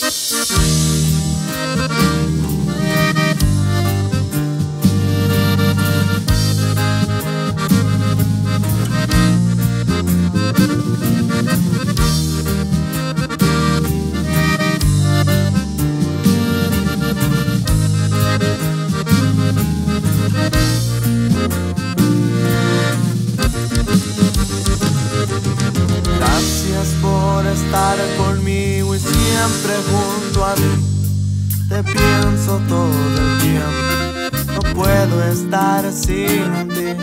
Gracias por estar y siempre junto a mí. Te pienso todo el tiempo, no puedo estar sin ti.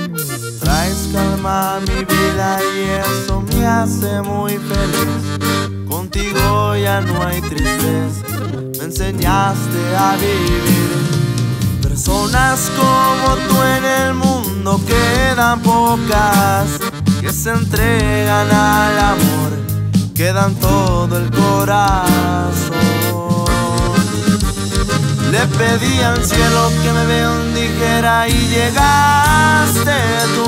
Traes calma a mi vida y eso me hace muy feliz. Contigo ya no hay tristeza, me enseñaste a vivir. Personas como tú en el mundo quedan pocas que se entregan al amor, que dan todo el corazón. Le pedí al cielo que me bendijera y llegaste tú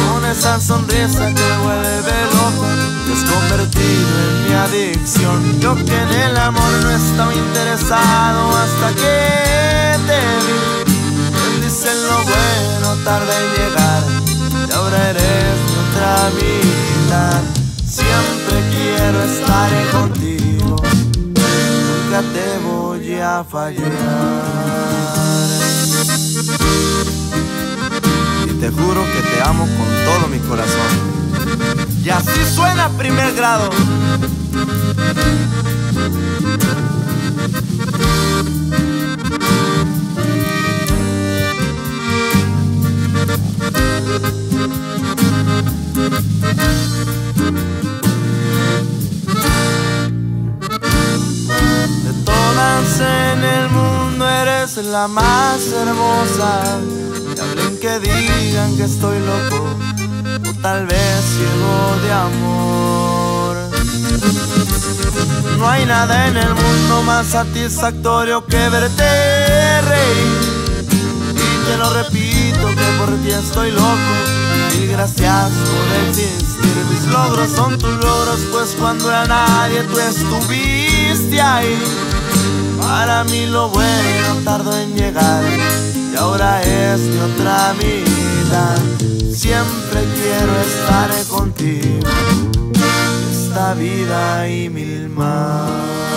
con esa sonrisa que vuelve loco. Te has convertido en mi adicción. Yo que en el amor no estaba interesado hasta que te vi. Dicen lo bueno tarde en llegar y ahora eres mi otra vida. Siempre quiero estar contigo, nunca te voy a fallar. Y te juro que te amo con todo mi corazón. Y así suena primer grado. La más hermosa. Que hablen que digan que estoy loco o tal vez ciego de amor. No hay nada en el mundo más satisfactorio que verte reír. Y te lo repito que por ti estoy loco. Mil gracias por existir. Mis logros son tus logros, pues cuando era nadie tú estuviste ahí. Para mí lo bueno tardó en llegar y ahora es mi otra vida. Siempre quiero estar contigo, esta vida y mil más.